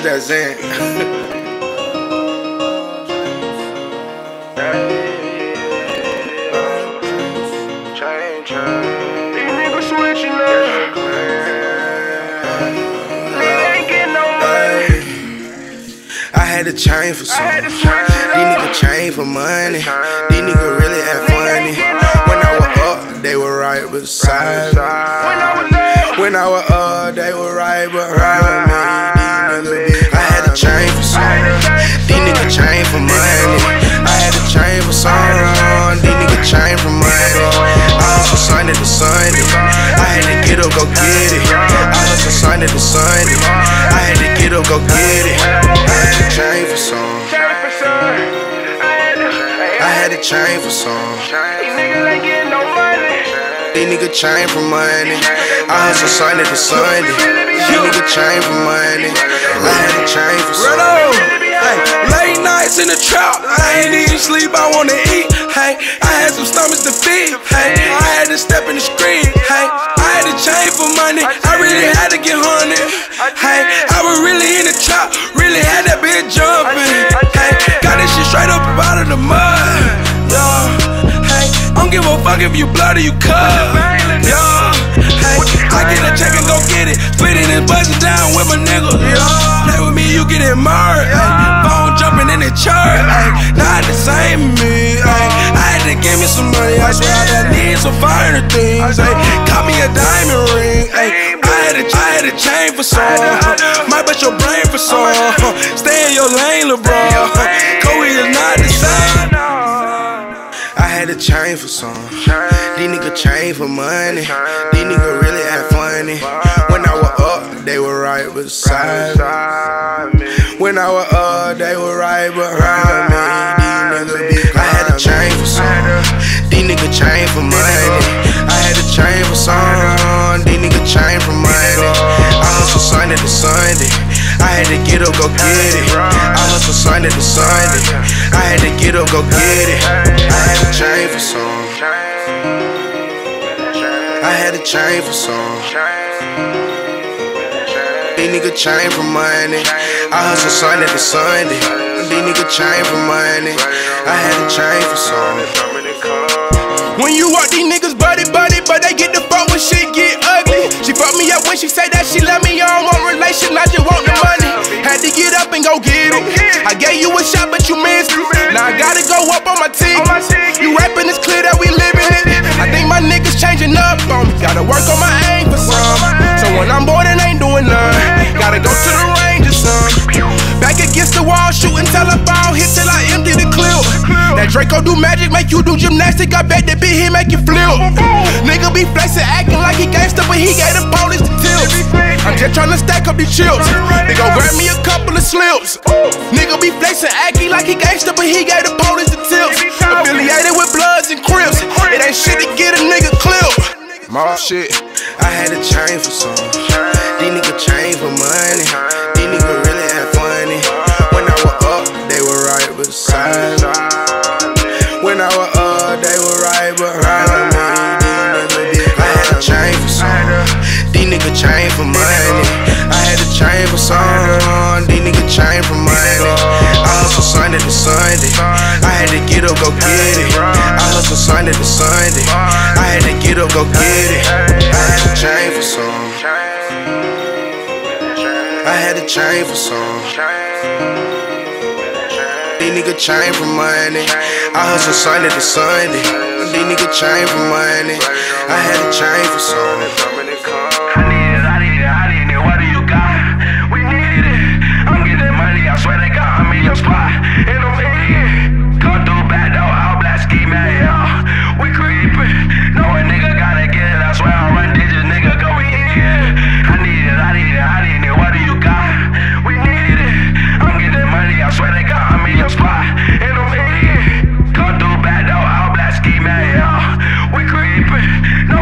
That's that Zen. These niggas switching up. Nigga ain't getting no money. I had to change for something. These niggas change for money. These niggas really had funny. When I was up, they were right beside me. When I was up, When I was up, they were right behind me. These niggas change for money. I had to change for something. These niggas change for money. I hustle Sunday to Sunday. I had to get up, go get it. I hustle Sunday to Sunday. I had to get up, go get it. I had to for some. I had to, change for something. These niggas ain't getting no money. These niggas change for money. I hustle Sunday to Sunday. These niggas change for money. I had to change for. Hey, late nights in the trap, I ain't even sleep, I wanna eat. Hey, I had some stomachs to feed. Hey, I had to step in the street. Hey, I had to change for money. I really had to get hundred. Hey, I was really in the trap, really had that bitch jumping. Hey, got this shit straight up out of the mud. Yeah, don't give a fuck if you blood or you cut. Yeah, hey, I get a check and go get it. Split it and bust it down with my niggas. Yeah, play with me, you get it murdered. Hey, phone jumping in the church. Hey, not the same me. Hey, I had to give me some money. I swear I got need some finer things. Hey, got me a diamond ring. Hey, I had to, I had to change for some. Might bust your brain for some. Stay in your lane, had to change for some. These niggas change for money. These niggas really had funny. When I was up, they were right beside me. When I was up, they were right behind me. These niggas be. I had to change for some. These niggas change for money. Sunday to Sunday. I had to get up, go get it. I had to change for some. I had to change for some. These niggas change for money. Eh. I hustle Sunday to Sunday. These niggas change for money. Eh. I had to change for some. When you walk these niggas buddy buddy, but they get the fuck when shit get ugly. She fuck me up when she say that she and go get it. I gave you a shot, but you missed it. Now I gotta go up on my ticket. You rapping, it's clear that we living it. I think my niggas changing up on me. Gotta work That Draco do magic, make you do gymnastics. I bet that bit here make you flip. Nigga be flexing, acting like he gangster, but he gave the police the tips. I'm just tryna stack up these chips. They gon' grab me a couple of slips. Nigga be flexing, acting like he gangster, but he gave the police the tips. Affiliated with Bloods and Crips. It ain't shit to get a nigga clip. My shit. I had to change for some. These niggas change for money. These niggas really from Sunday to Sunday. I had to get up, go get it. I had to change for some. I had to change for some. These niggas change for money. I hustle Sunday to Sunday. These niggas change for money. I had to change for some. What do you got? We need it. I'm getting money. I swear to God, I'm in your spot. Não No